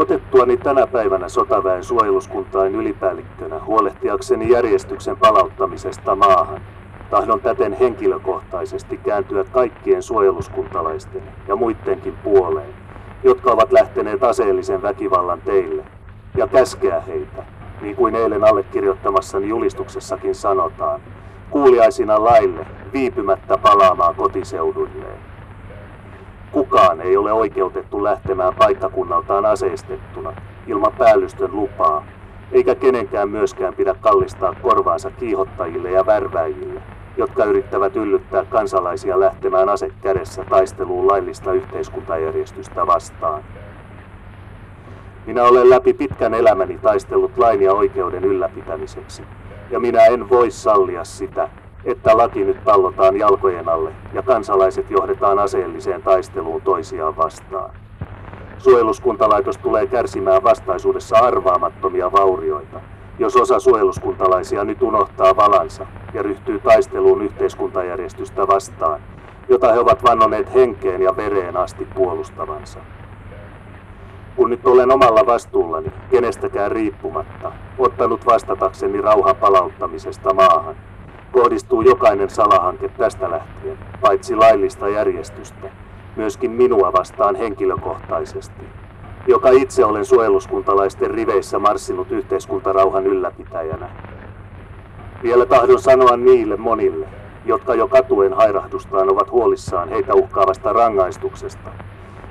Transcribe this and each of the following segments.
Otettuani tänä päivänä sotaväen suojeluskuntain ylipäällikkönä huolehtiakseni järjestyksen palauttamisesta maahan, tahdon täten henkilökohtaisesti kääntyä kaikkien suojeluskuntalaisten ja muidenkin puoleen, jotka ovat lähteneet aseellisen väkivallan teille, ja käskeä heitä, niin kuin eilen allekirjoittamassani julistuksessakin sanotaan, kuuliaisina laille viipymättä palaamaan kotiseuduilleen. Kukaan ei ole oikeutettu lähtemään paikkakunnaltaan aseistettuna ilman päällystön lupaa, eikä kenenkään myöskään pidä kallistaa korvaansa kiihottajille ja värväjille, jotka yrittävät yllyttää kansalaisia lähtemään ase kädessä taisteluun laillista yhteiskuntajärjestystä vastaan. Minä olen läpi pitkän elämäni taistellut lain ja oikeuden ylläpitämiseksi, ja minä en voi sallia sitä, että laki nyt pallotaan jalkojen alle ja kansalaiset johdetaan aseelliseen taisteluun toisiaan vastaan. Suojeluskuntalaitos tulee kärsimään vastaisuudessa arvaamattomia vaurioita, jos osa suojeluskuntalaisia nyt unohtaa valansa ja ryhtyy taisteluun yhteiskuntajärjestystä vastaan, jota he ovat vannoneet henkeen ja vereen asti puolustavansa. Kun nyt olen omalla vastuullani, kenestäkään riippumatta, ottanut vastatakseni rauhan palauttamisesta maahan, kohdistuu jokainen salahanke tästä lähtien, paitsi laillista järjestystä, myöskin minua vastaan henkilökohtaisesti, joka itse olen suojeluskuntalaisten riveissä marssinut yhteiskuntarauhan ylläpitäjänä. Vielä tahdon sanoa niille monille, jotka jo katuen hairahdustaan ovat huolissaan heitä uhkaavasta rangaistuksesta,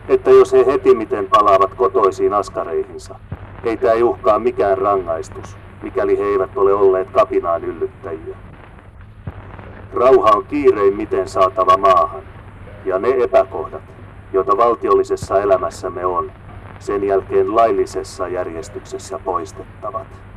että jos he heti miten palaavat kotoisiin askareihinsa, heitä ei uhkaa mikään rangaistus, mikäli he eivät ole olleet kapinaan yllyttäjiä. Rauha on kiirein miten saatava maahan, ja ne epäkohdat, joita valtiollisessa elämässämme on, sen jälkeen laillisessa järjestyksessä poistettavat.